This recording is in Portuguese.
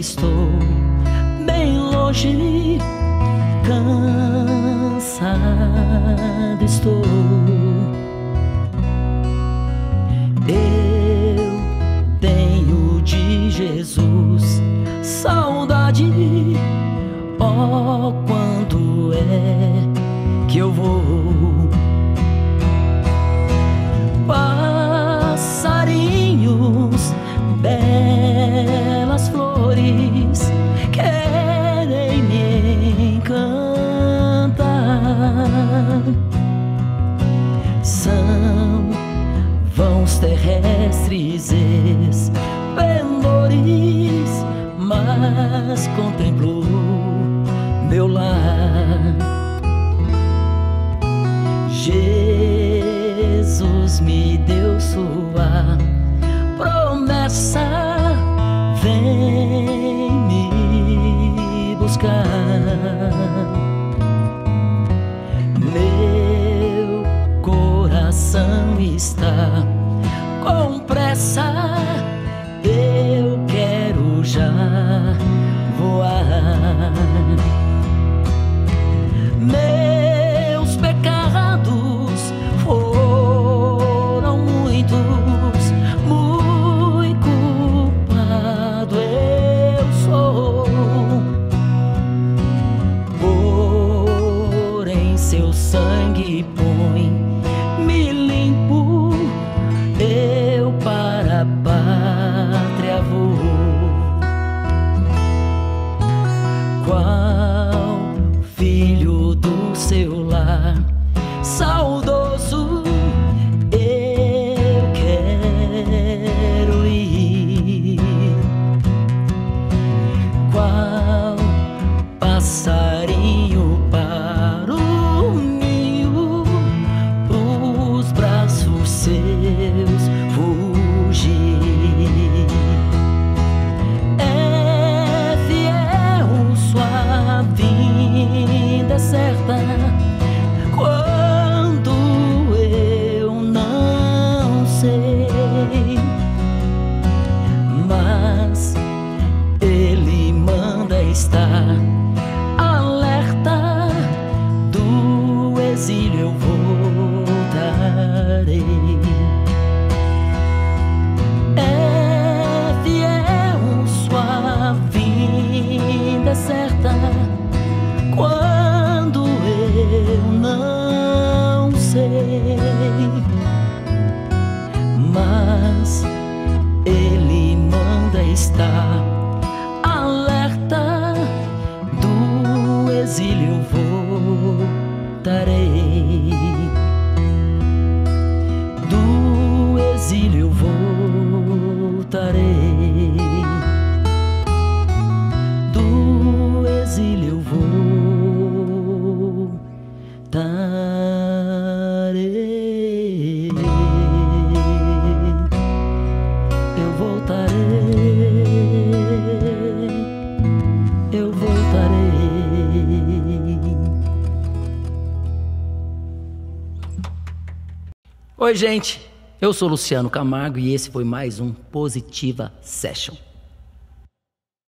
estou bem longe, cansado estou. Eu tenho de Jesus saudade, oh, quanto é que eu vou. São vãos terrestres esplendores, mas contemplo meu lar. Jesus me deu sua promessa, vem me buscar. Está com pressa, eu quero já voar. Meus pecados foram muitos, muito culpado eu sou. Porém, seu sangue quando eu não sei, mas ele manda estar alerta do exílio eu voltarei. Estar alerta do exílio voltarei. Oi, gente. Eu sou Luciano Camargo e esse foi mais um Positiva Session.